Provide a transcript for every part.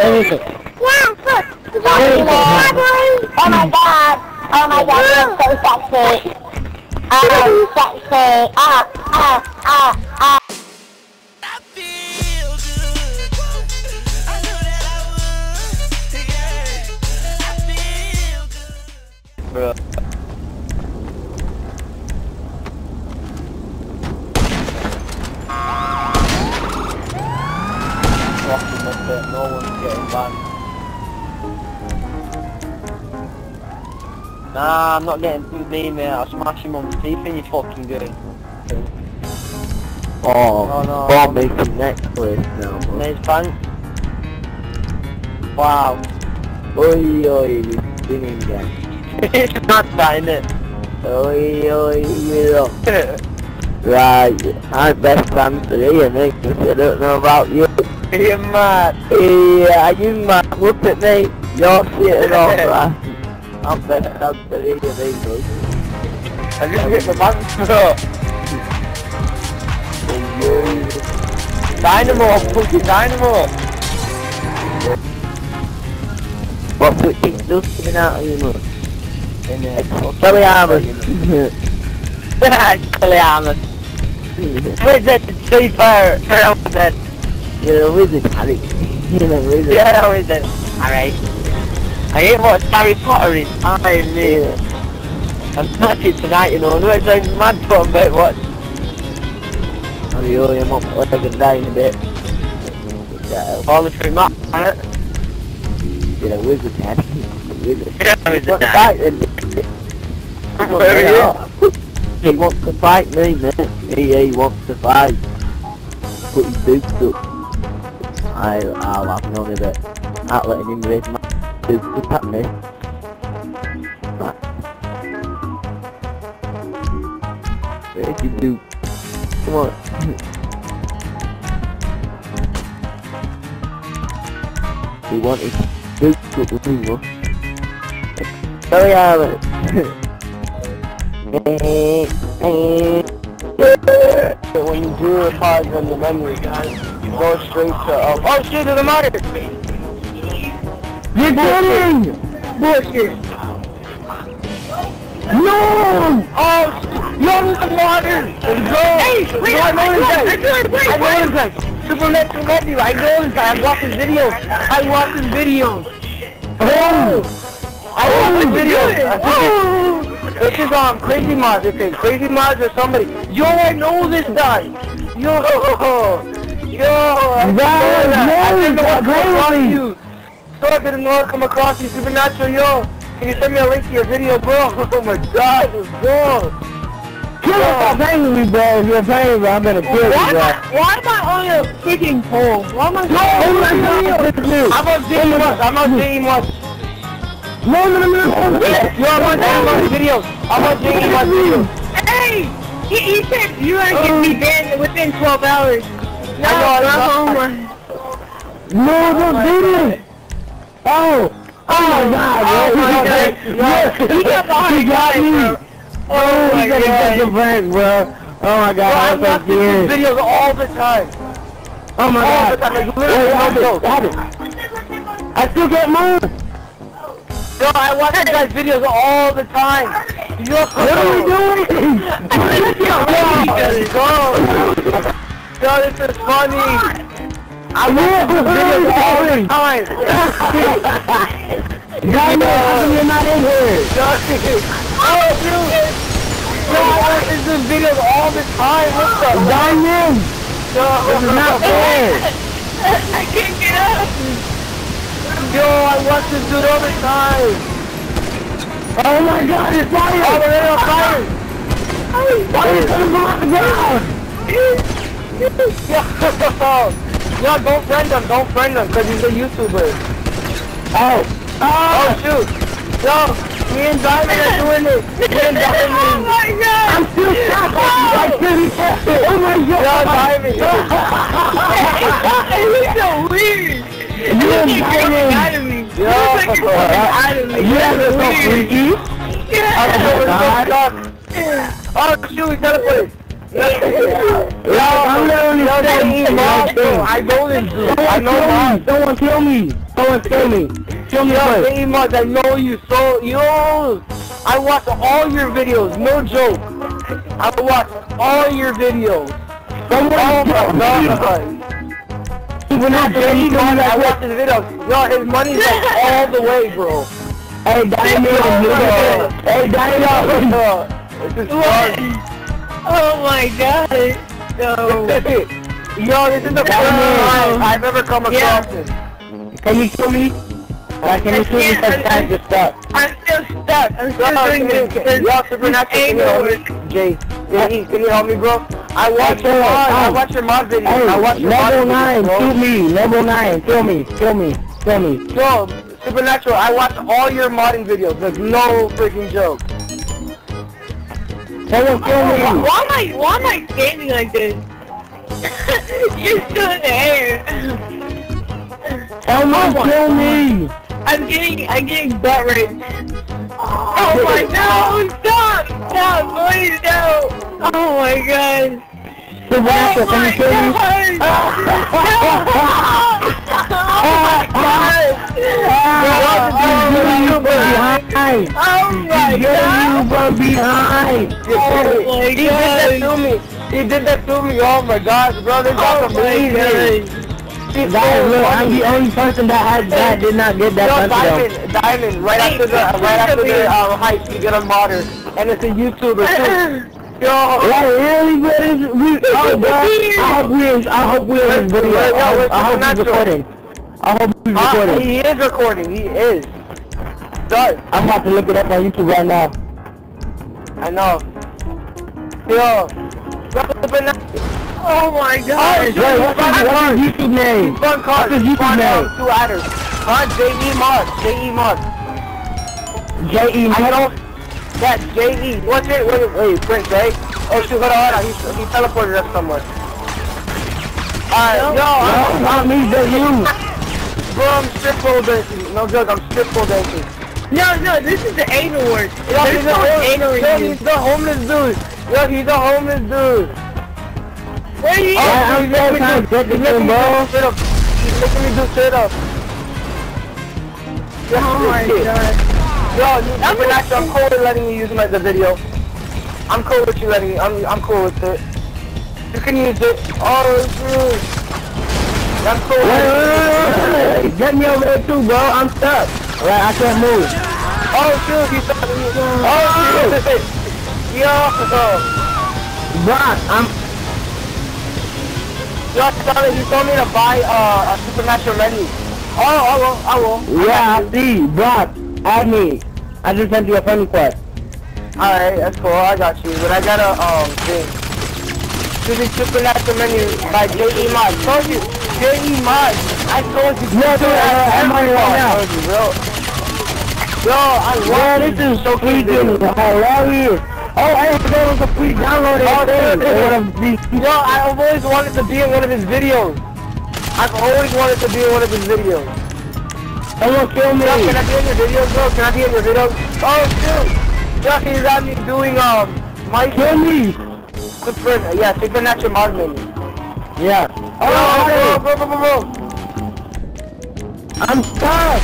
anything. Yeah, look. Is that strawberry? Oh my god. Oh my god, you're so sexy. Oh, sexy. Ah, ah, ah, ah. I feel good. I knew that I would. Yeah. I feel good. Bro. Fucking up it, no banned. Nah, I'm not getting too me, mate. I'll smash him on the teeth and you fucking good. Oh, Oh, no. Bob making necklace now, man. Nice pants. Wow. Oi, oi, spinning gang. it's not that, innit? Oi, oi, we look. Right, I'm best friends for you, mate, 'cause I don't know about you. You're mad. Yeah, uh, you man, look at me. You're sitting off, right? I'm friends for you, mate, bro. I just hit the bro. Dynamo, fucking Dynamo. What's it keeps looking out of you, man? Kelly Armor. Kelly Allen. Wizard, super, wizard. You're a wizard, Harry. You're a wizard. Yeah, wizard. Alright. I ain't watched Harry Potter in time, mate. I'm not it tonight, you know. No, it sounds mad for a bit, what? I'll be all him up like a down a bit. Falling through my planet. You're a wizard, Harry. A wizard. Yeah, wizard. What's that then? Where are you? He wants to fight me, mate. He, he wants to fight. Put his boots up. I, I'll have none of it. Not letting him raise my boots up at me. Right. Where's your boot? Come on. he wanted up with me, look. Sorry, Alan. when you do a pause on the memory, guys, you go straight to, uh, oh shit, to the mother! You're kidding! Bullshit! No! Oh, you're the water! Go! Hey, wait, I know this guy! I know this guy! Supernatural Matthew, I know this guy, I watch his videos! I watch his videos! Oh! I watch his videos! It's- This is um, Crazy Mods, I think. Crazy Mods or somebody. Yo, I know this guy! Yo! Yo! I That that. I know what come across crazy. you! So I didn't know what come across you, Supernatural, yo! Can you send me a link to your video, bro? Oh my god, let's go! You're not paying me, bro. If you're paying me, I'm gonna kill you, bro. Why am I on a freaking pole? Why am I No, god, it's you. I'm on Jamie West, I'm on Jamie West. No, no, no, no, no. Yo, I'm on Jamie West videos. I'm on Jamie West videos. Hey! He, he said you are gonna be dead within 12 hours. No, I know, I no, oh. No, don't do this. Oh. Oh my oh, god, Oh bro. my God. Yes. He got He got me. bro. Oh, oh my my god. God. He's a prank, bro. Oh my Bro, god, watch so these videos all the time. Oh my All the god. time, like literally have no it, joke. it. I still get more. Yo, I watch these guys' videos all the time. Yo, What are we doing? Yo, yo, this is funny. I watch these videos all the time. Guys, how come you're not in here? Yo, oh, dude. Yo, I watch these videos all the time. What the? Diamond! Yo, This is not fair! I can't get up. Yo, I watch this dude all the time. Oh my god, it's fire! Oh, we're on fire. Fire coming from the ground! Yo, yo, don't friend him, don't friend him, cause he's a YouTuber. Oh! Oh Oh! shoot! Yo, me and Diamond are doing it. Me and oh Diamond! Oh. oh my god. I'm still shocked! I couldn't catch it! Oh my god! Yo! Diamond. it looks so weird. You and You're Diamond! out of me. Yo, like you're out of me. You guys are so freaky! Yeah. I'm so stuck. Oh shoot, we teleported. Yo, I'm literally yo, saying they eat the mods, right bro. I know this dude. I know me. Someone kill me. Someone kill me. Kill me Yo, first. mods. I know you so yo. I watch all your videos. No joke. I watch all your videos. Someone Oh my god. When I tell he I I watch his videos. Yo, his money's like all the way, bro. Hey, at that. Hey. Yo, This is. Oh my god. No. Yo, this is the first time I've ever come across Yeah. this. Can you kill me? Uh, can you kill me? I'm just stuck. I'm still stuck. I'm still Yo, doing this. this- yo, Supernatural, can you help me? Jay, Jay, can you help me, bro? I watch your Hey, mod, I watch your mod videos. I watch your level mod 9, videos, kill me. Level 9, kill me. Kill me. Kill me. Yo, Supernatural, I watch all your modding videos. There's no freaking joke. Someone kill Why, me. why am I why am I standing like this? You're still in the air. Someone kill me. I'm getting I'm getting butt raped. Oh my no! Stop! Stop! Please no! Oh my god! Supernatural, oh can my you kill me? god! Ah, Oh Get my you from behind. God! Get you Oh from behind. my He did that to me. He did that to me. Oh my gosh, bro, this Oh is my amazing. god! He's Guys, so look, I'm the only person that has that did not get that Yo, touchdown. Diamond, Diamond, right Hey, after the right after the um, hype, you get a modder, and it's a YouTuber too. Yo, Like really, but it's, we, oh, bro, I hope we, is- I hope we are in this video. Yo, I hope, it's I hope he's recording. I hope he's Ah, recording. he is recording. He is. Does I'm about to look it up on YouTube right now. I know. Yo. Oh my god! Wait, what's his, YouTube name? Fun card. What's his YouTube name? Two adders. Huh? J.E. Mod. J.E. Mod. J.E. I don't. That's J.E. What's it? Wait, wait, Prince, right? Oh, shoot, hold on, hold on. He, he teleported us somewhere. Alright, yo, No, I'm, not me, that's you. bro, I'm strip pole dancing. No joke, I'm strip pole dancing. No, no, this is the anal work. Yo, There's no a, anal yo, he's the homeless dude. Yo, he's a homeless dude. Where are you? Oh, I'm he's making me do- to get he's making me bro. do sit up. He's making me do sit up. Oh my god. Yo, I'm actually, I'm cool with letting you use my, the video. I'm cool with you letting me, I'm, I'm cool with it. You can use it. Oh, shoot. I'm cool with it. Get me over there too, bro. I'm stuck. Right, I can't move. Oh, shoot, he's talking to me. Oh, shoot. Yo. Brock, I'm, Yo, sorry, he told me to buy uh, a supernatural menu. Oh, I will, I will. yeah, I see. Brock, add me. I just sent you a friend request. Alright, that's cool, I got you. But I got a, um, thing. This is supernatural menu by J.E. Mod. Told you, J.E. Mod. I told you. Yeah, dude, I'm on it right now. I told you, bro. Yo, I love this is so freaking hilarious. Oh, hey, there was a free download Oh, dude, dude. Yo, I've always wanted to be in one of his videos. I've always wanted to be in one of his videos. Someone kill me. Yo, can I be in your videos, bro? Can I be in your videos? Oh, shoot. Yo, he's got me doing, um, my Kill me. super, yeah, supernatural mod menu. Yeah. Oh, Oh, bro, bro, bro, bro, bro. I'm stuck.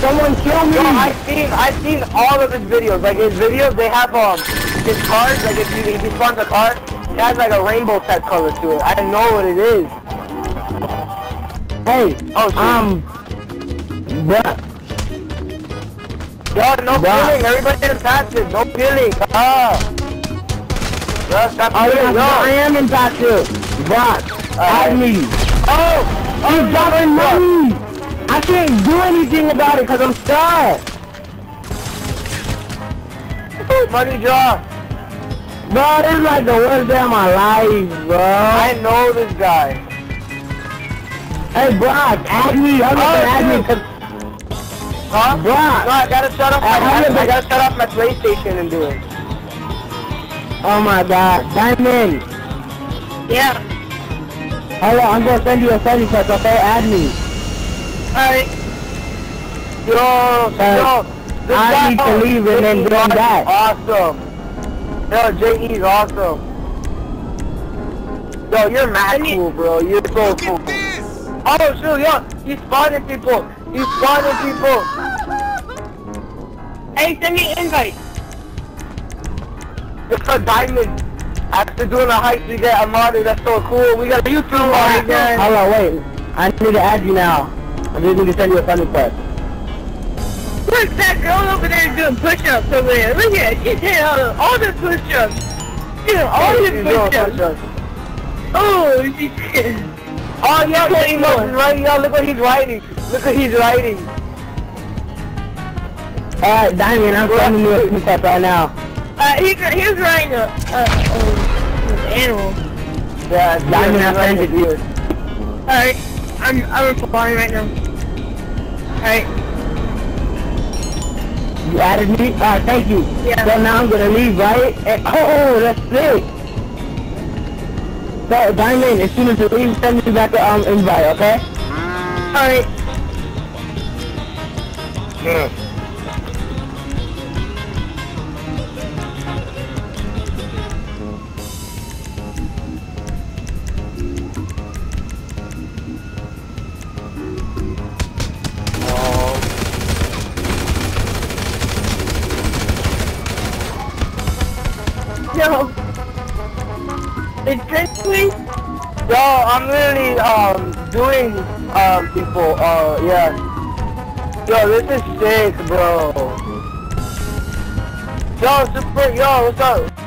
Someone kill me. Yo, I've seen, I've seen all of his videos. Like his videos, they have um his cards. Like if you if he spawns a card, it has like a rainbow type color to it. I know what it is. Hey, Oh, shoot. um, bruh, Yo, no Wow. peeling. Everybody get passive. No peeling. Ah. Yo, stop oh yeah, peeling. Yo. I am impacted. Brock, Alright. add me. Oh. He's dropping money. I can't do anything about it because I'm stuck. Money drop. Bro, this is like the worst day of my life, bro. I know this guy. Hey, Brock, add me. I'm Oh, gonna add me Huh? Brock. No, I gotta shut off. My, I I, gotta, I gotta shut off my PlayStation and do it. Oh my God, Diamond. Yeah. Hold on, I'm gonna send you a friend request, okay? Add me. Alright. Yo, yo, this I guy, need to oh, leave and then J.E. bring Rod's. Awesome. Yo, J.E.'s awesome. Yo, you're mad Send me- cool, bro. You're so cool. Oh, shoot, yo, he's spawning people. He's spawning people. Hey, send me an invite. It's a diamond. After doing a heist, we get a modder. That's so cool. We got a YouTube modder again. Hold on, wait. I need to add you now. I just need to send you a friend request. Look, that girl over there doing push-ups over there. Look at her. She's doing all the, all the push-ups. She's doing all the She's push-ups. push-ups. Oh, she's... Oh, yo, Look look what he's doing. he's writing. Yo, look what he's writing. Look what he's writing. Alright, Diamond, I'm sending you a friend request right now. Uh, he, he was riding a, uh, oh, an animal. Yeah, Diamond, I sent it to you. Alright, I'm, I'm responding right now. Alright, You added me? Alright, thank you. Yeah. So now I'm gonna leave, right? And, oh, that's sick. So, Diamond, as soon as you leave, send me back the um, invite, okay? alright. No. Drizzly? Yo, I'm really um doing um people. Uh, yeah. Yo, this is sick, bro. Yo, super. Yo, what's up?